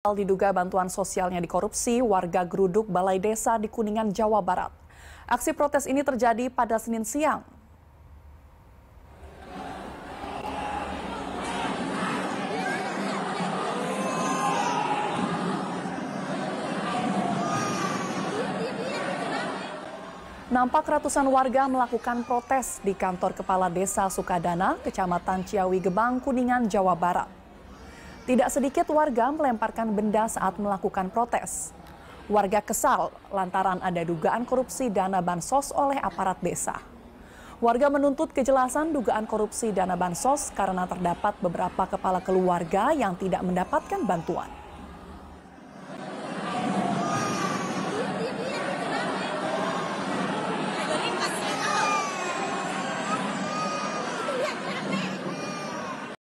Diduga bantuan sosialnya dikorupsi, warga geruduk Balai Desa di Kuningan, Jawa Barat. Aksi protes ini terjadi pada Senin siang. Nampak ratusan warga melakukan protes di kantor Kepala Desa Sukadana, Kecamatan Ciawi Gebang, Kuningan, Jawa Barat. Tidak sedikit warga melemparkan benda saat melakukan protes. Warga kesal lantaran ada dugaan korupsi dana bansos oleh aparat desa. Warga menuntut kejelasan dugaan korupsi dana bansos karena terdapat beberapa kepala keluarga yang tidak mendapatkan bantuan.